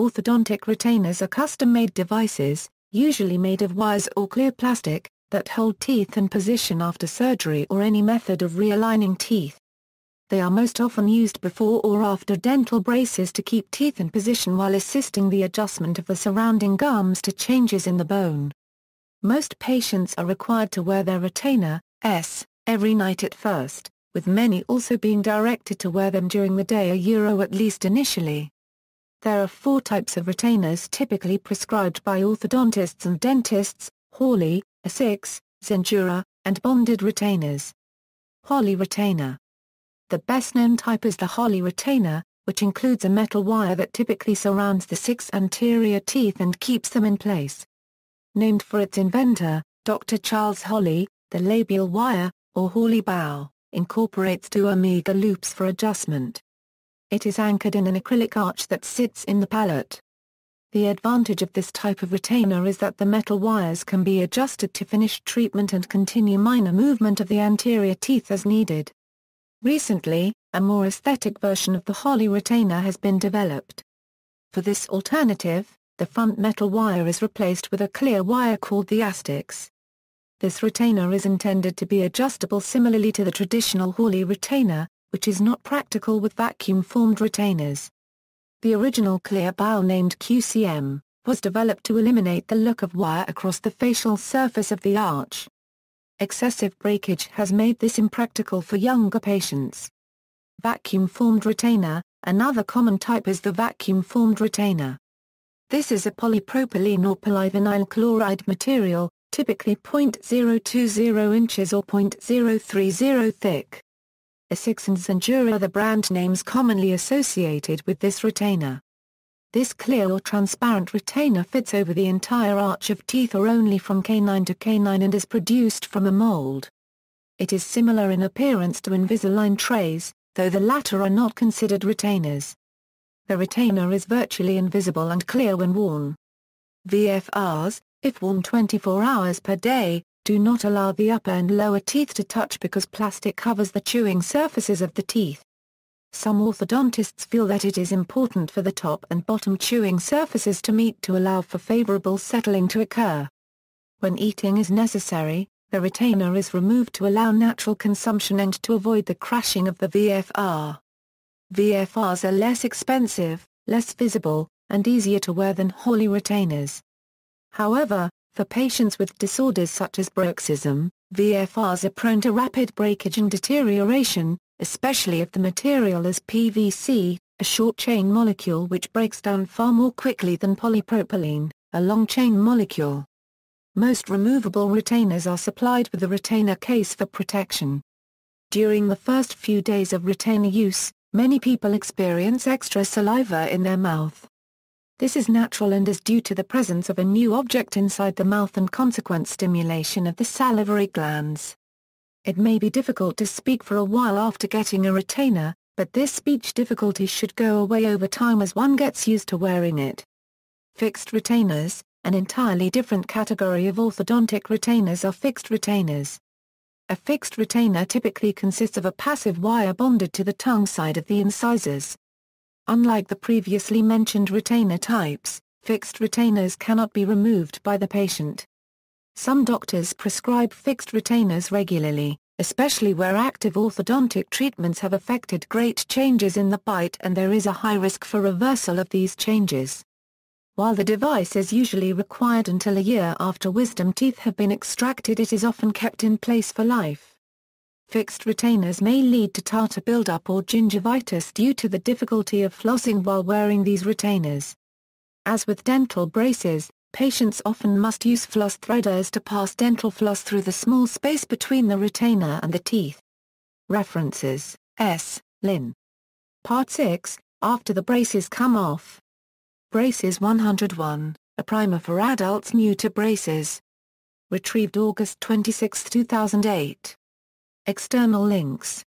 Orthodontic retainers are custom-made devices, usually made of wires or clear plastic, that hold teeth in position after surgery or any method of realigning teeth. They are most often used before or after dental braces to keep teeth in position while assisting the adjustment of the surrounding gums to changes in the bone. Most patients are required to wear their retainer, S, every night at first, with many also being directed to wear them during the day a euro at least initially. There are four types of retainers typically prescribed by orthodontists and dentists, Hawley, Essix, Zendura, and bonded retainers. Hawley retainer. The best-known type is the Hawley retainer, which includes a metal wire that typically surrounds the six anterior teeth and keeps them in place. Named for its inventor, Dr. Charles Hawley, the labial wire, or Hawley bow, incorporates two omega loops for adjustment. It is anchored in an acrylic arch that sits in the palate. The advantage of this type of retainer is that the metal wires can be adjusted to finish treatment and continue minor movement of the anterior teeth as needed. Recently, a more aesthetic version of the Hawley retainer has been developed. For this alternative, the front metal wire is replaced with a clear wire called the Astix. This retainer is intended to be adjustable similarly to the traditional Hawley retainer, which is not practical with vacuum-formed retainers. The original clear bow named QCM, was developed to eliminate the look of wire across the facial surface of the arch. Excessive breakage has made this impractical for younger patients. Vacuum-formed retainer, another common type is the vacuum-formed retainer. This is a polypropylene or polyvinyl chloride material, typically 0.020 inches or 0.030 thick. Essix and Zendura are the brand names commonly associated with this retainer. This clear or transparent retainer fits over the entire arch of teeth or only from canine to canine and is produced from a mold. It is similar in appearance to Invisalign trays, though the latter are not considered retainers. The retainer is virtually invisible and clear when worn. VFRs, if worn 24 hours per day, do not allow the upper and lower teeth to touch because plastic covers the chewing surfaces of the teeth. Some orthodontists feel that it is important for the top and bottom chewing surfaces to meet to allow for favorable settling to occur. When eating is necessary, the retainer is removed to allow natural consumption and to avoid the crashing of the VFR. VFRs are less expensive, less visible, and easier to wear than Hawley retainers. However, for patients with disorders such as bruxism, VFRs are prone to rapid breakage and deterioration, especially if the material is PVC, a short-chain molecule which breaks down far more quickly than polypropylene, a long-chain molecule. Most removable retainers are supplied with a retainer case for protection. During the first few days of retainer use, many people experience extra saliva in their mouth. This is natural and is due to the presence of a new object inside the mouth and consequent stimulation of the salivary glands. It may be difficult to speak for a while after getting a retainer, but this speech difficulty should go away over time as one gets used to wearing it. Fixed retainers, an entirely different category of orthodontic retainers are fixed retainers. A fixed retainer typically consists of a passive wire bonded to the tongue side of the incisors, Unlike the previously mentioned retainer types, fixed retainers cannot be removed by the patient. Some doctors prescribe fixed retainers regularly, especially where active orthodontic treatments have affected great changes in the bite and there is a high risk for reversal of these changes. While the device is usually required until a year after wisdom teeth have been extracted it is often kept in place for life. Fixed retainers may lead to tartar buildup or gingivitis due to the difficulty of flossing while wearing these retainers. As with dental braces, patients often must use floss threaders to pass dental floss through the small space between the retainer and the teeth. References, S. Lin. Part 6, After the Braces Come Off. Braces 101, a primer for adults new to braces. Retrieved August 26, 2008. External links